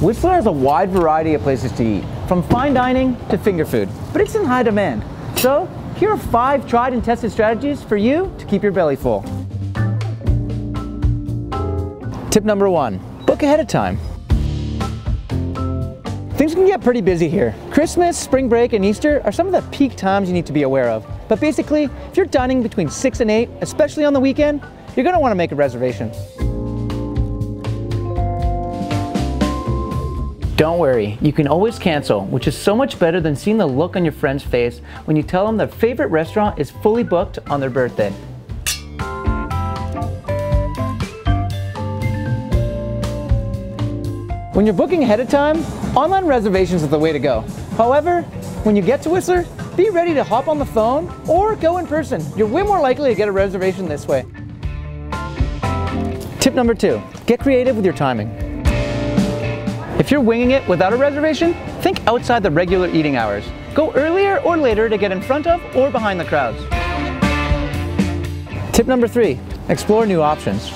Whistler has a wide variety of places to eat, from fine dining to finger food, but it's in high demand. So, here are five tried and tested strategies for you to keep your belly full. Tip number one, book ahead of time. Things can get pretty busy here. Christmas, spring break, and Easter are some of the peak times you need to be aware of. But basically, if you're dining between 6 and 8, especially on the weekend, you're going to want to make a reservation. Don't worry, you can always cancel, which is so much better than seeing the look on your friend's face when you tell them their favorite restaurant is fully booked on their birthday. When you're booking ahead of time, online reservations are the way to go. However, when you get to Whistler, be ready to hop on the phone or go in person. You're way more likely to get a reservation this way. Tip number two, get creative with your timing. If you're winging it without a reservation, think outside the regular eating hours. Go earlier or later to get in front of or behind the crowds. Tip number three, explore new options.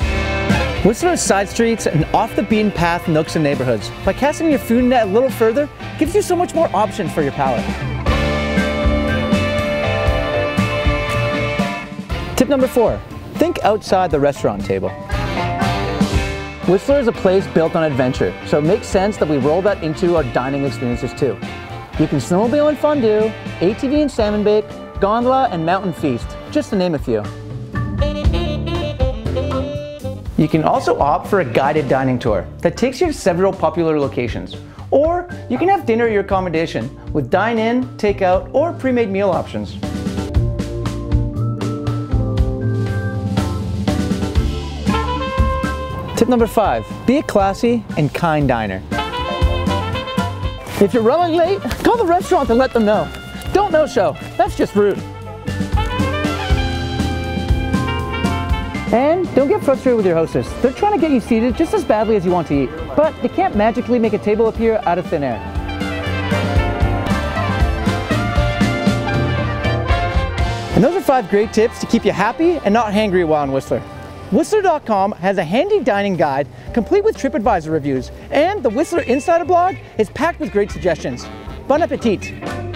Whistler has side streets and off the beaten path nooks and neighborhoods. By casting your food net a little further, gives you so much more options for your palate. Tip number four, think outside the restaurant table. Whistler is a place built on adventure, so it makes sense that we roll that into our dining experiences too. You can snowmobile and fondue, ATV and salmon bake, gondola and mountain feast, just to name a few. You can also opt for a guided dining tour that takes you to several popular locations. Or you can have dinner at your accommodation with dine-in, take-out, or pre-made meal options. Tip number five, be a classy and kind diner. If you're running late, call the restaurant and let them know. Don't no-show, that's just rude. And don't get frustrated with your hostess. They're trying to get you seated just as badly as you want to eat, but they can't magically make a table appear out of thin air. And those are five great tips to keep you happy and not hangry while in Whistler. Whistler.com has a handy dining guide complete with TripAdvisor reviews, and the Whistler Insider blog is packed with great suggestions. Bon appetit!